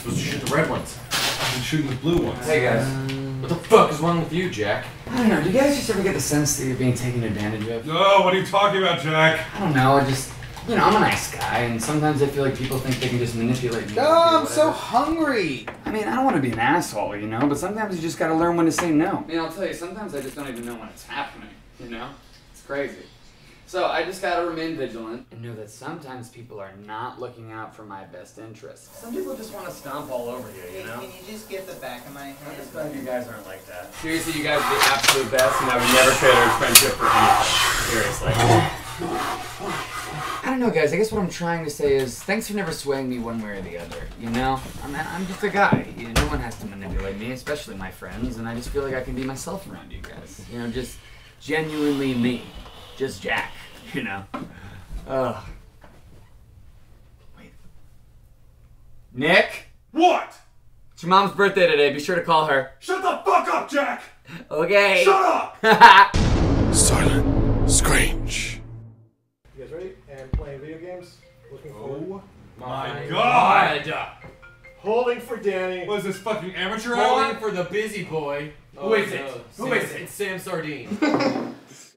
supposed to shoot the red ones. I've been shooting the blue ones. Hey guys, what the fuck is wrong with you, Jack? I don't know. Do you guys just ever get the sense that you're being taken advantage of? Oh, what are you talking about, Jack? I don't know. I just, you know, I'm a nice guy, and sometimes I feel like people think they can just manipulate me. Oh, I'm so hungry. I mean, I don't want to be an asshole, you know, but sometimes you just gotta learn when to say no. I mean, I'll tell you, sometimes I just don't even know when it's happening, you know? It's crazy. So I just gotta remain vigilant and know that sometimes people are not looking out for my best interests. Some people just want to stomp all over you, you know? Can you just get the back of my head? I'm hand? just glad you guys aren't like that. Seriously, you guys are the absolute best, and I would never trade our friendship for anything. Seriously. I don't know, guys. I guess what I'm trying to say is thanks for never swaying me one way or the other. You know, I mean, I'm just a guy. You know, no one has to manipulate me, especially my friends, and I just feel like I can be myself around you guys. You know, just genuinely me, just Jack. You know. Ugh. Wait. Nick, What? it's your mom's birthday today. Be sure to call her. Shut the fuck up, Jack! Okay. Shut up! Silent Scrange. You guys ready? And playing video games? Looking forward. Oh my God! Holding for Danny. What is this fucking amateur Rolling hour? for the busy boy. Who Oh, is it? no. Who is it? It's Sam Sardine.